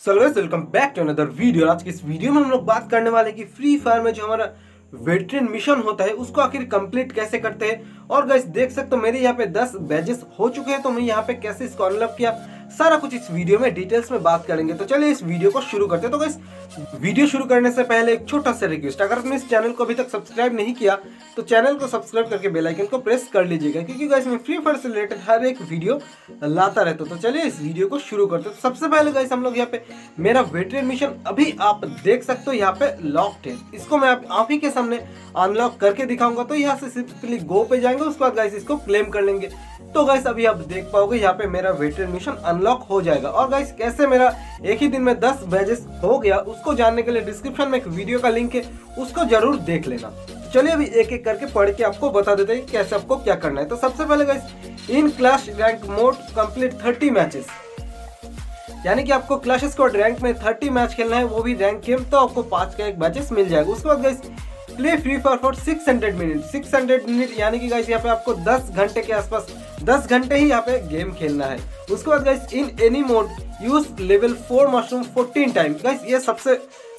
Welcome back to another video आज की इस वीडियो में हम लोग बात करने वाले कि फ्री फायर में जो हमारा वेटरन मिशन होता है, उसको आखिर कंप्लीट कैसे करते हैं? और गाइस देख सकते हो, मेरे यहाँ पे 10 बैजेस हो चुके हैं तो मैं यहाँ पे कैसे इसको अनलॉक किया सारा कुछ इस वीडियो में डिटेल्स में बात करेंगे। तो चलिए इस वीडियो को शुरू करते हैं। तो गाइस वीडियो शुरू करने से पहले एक छोटा सा रिक्वेस्ट अगर आपने इस चैनल को अभी तक सब्सक्राइब नहीं किया तो चैनल को सब्सक्राइब करके बेल आइकन को प्रेस कर लीजिएगा क्योंकि गाइस मैं फ्री फायर से रिलेटेड हर एक वीडियो लाता रहता तो चलिए इस वीडियो को शुरू करते तो सबसे पहले गाइस हम लोग यहाँ पे मेरा वेटरन मिशन अभी आप देख सकते हो यहाँ पे लॉक्ड है। इसको मैं आप, आप ही के सामने अनलॉक करके दिखाऊँगा। तो यहाँ से सिंपली गो पे जाएँगे उसके बाद गाइस इसको क्लेम कर लेंगे। तो गाइस अभी आप देख पाओगे, यहाँ पे मेरा वेटरन मिशन अनलॉक हो जाएगा। और गाइस कैसे मेरा एक ही दिन में 10 बैजेस हो गया, उसको जानने के लिए डिस्क्रिप्शन में एक वीडियो का लिंक है, उसको ज़रूर देख लेना। चलिए अभी एक एक करके पढ़ के आपको बता देते हैं कैसे आपको क्या करना है। तो सबसे पहले guys in class rank mode complete 30 matches यानी कि आपको क्लाश स्क्वाड रैंक में 30 मैच खेलना है, वो भी रैंक गेम तो आपको पाँच का एक मैचेस मिल जाएगा। उसके बाद guys play free fire for 600 minute 600 minute यानी कि गाइस यहाँ पे आपको 10 घंटे के आसपास 10 घंटे ही यहाँ पे गेम खेलना है। उसके बाद guys in any mode use level 4 mushroom 14 time guys ये सबसे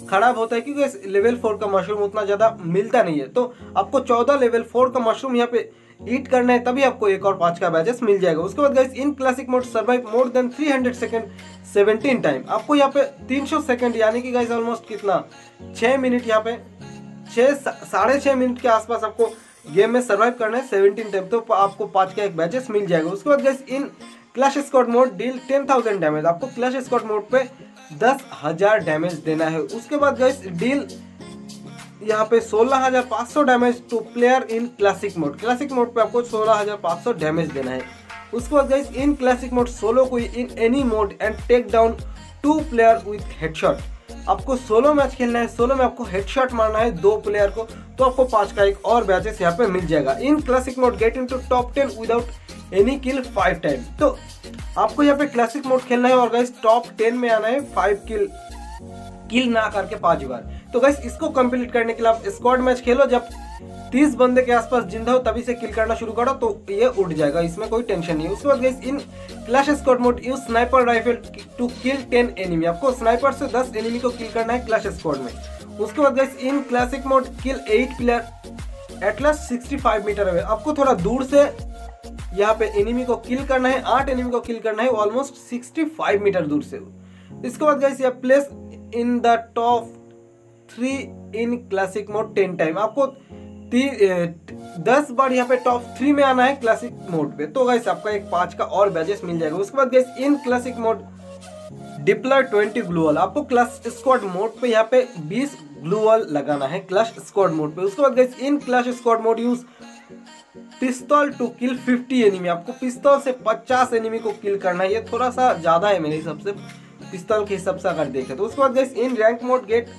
खराब होता है क्योंकि लेवल 4 का मशरूम उतना ज़्यादा मिलता नहीं है। तो आपको 14 लेवल फोर का मशरूम यहाँ पे ईट करना है, तभी आपको एक और पाँच का बैजेस मिल जाएगा। उसके बाद guys in classic mode survive more than 300 second 17 time आपको यहाँ पे 300 सेकंड यानी कि गाइस ऑलमोस्ट कितना? 6 मिनट यहाँ पे छः साढ़े छः मिनट के आसपास आपको गेम में सर्वाइव करना है सेवनटीन टाइम तो आपको पाँच का एक बैचेस मिल जाएगा। उसके बाद guys in clash squad mode deal ten thousand damage आपको क्लैश स्कॉट मोड पे दस हज़ार डैमेज देना है। उसके बाद गैस डील यहाँ पे सोलह हज़ार पाँच सौ damage to player in classic mode classic mode पे आपको सोलह हज़ार पाँच सौ डैमेज देना है। उसके बाद guys in classic mode solo को in any mode and take down two player with headshot आपको सोलो मैच खेलना है सोलो में आपको हेडशॉट मारना है दो प्लेयर को तो आपको पाँच का एक और बैचेस यहाँ पे मिल जाएगा। In classic mode get into top ten without any kill five time तो आपको यहाँ पे क्लासिक मोड खेलना है और गाइस टॉप टेन में आना है फाइव किल किल ना करके पाँच बार। तो गाइस इसको कंप्लीट करने के लिए आप स्क्वाड मैच खेलो, जब तीस बंदे के आसपास ज़िंदा हो, तभी से किल करना शुरू करो तो ये उठ जाएगा। इसमें कोई टेंशन नहीं उसके बाद guys in clash squad mode use sniper rifle to kill ten enemy आपको स्नाइपर से दस एनिमी को किल करना है क्लैश स्क्वाड में। उसके बाद guys in classic mode kill eight player at least sixty five meter away आपको थोड़ा दूर से यहाँ पे एनिमी को किल करना है, आठ एनिमी को किल करना है ऑलमोस्ट सिक्सटी फाइव मीटर दूर से। इसके बाद यहाँ place in the top three in classic mode ten time आपको दस बार यहाँ पे टॉप थ्री में आना है क्लासिक मोड पे। तो गाइस आपका एक पाँच का और बैजेस मिल जाएगा। उसके बाद guys in classic mode deploy twenty gloo wall आपको क्लास स्क्वाड मोड पे यहाँ पे बीस ग्लूअल लगाना है क्लास स्क्वाड मोड पे। उसके बाद guys in clash squad mode use pistol to kill 50 enemy आपको पिस्तौल से 50 एनिमी को किल करना है। ये थोड़ा सा ज़्यादा है मेरे हिसाब से पिस्तौल के हिसाब से अगर देखें तो। उसके बाद guys in rank mode get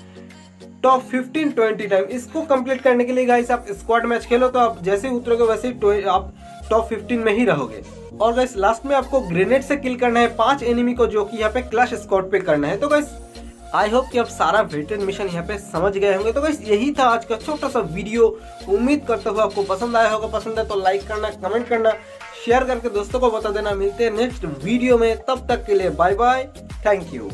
top 15 20 time इसको कंप्लीट करने के लिए गाइस आप स्क्वाड मैच खेलो तो आप जैसे ही उतरोगे, वैसे ही आप टॉप 15 में ही रहोगे। और गाइस लास्ट में आपको ग्रेनेड से किल करना है, पाँच एनिमी को जो कि यहाँ पे क्लैश स्क्वाड पे करना है। तो गाइस आई होप कि आप सारा वेटेड मिशन यहाँ पे समझ गए होंगे। तो गाइस यही था आज का छोटा सा वीडियो उम्मीद करते हुए आपको पसंद आया होगा। पसंद है तो लाइक करना कमेंट करना शेयर करके दोस्तों को बता देना। मिलते हैं नेक्स्ट वीडियो में। तब तक के लिए बाय बाय थैंक यू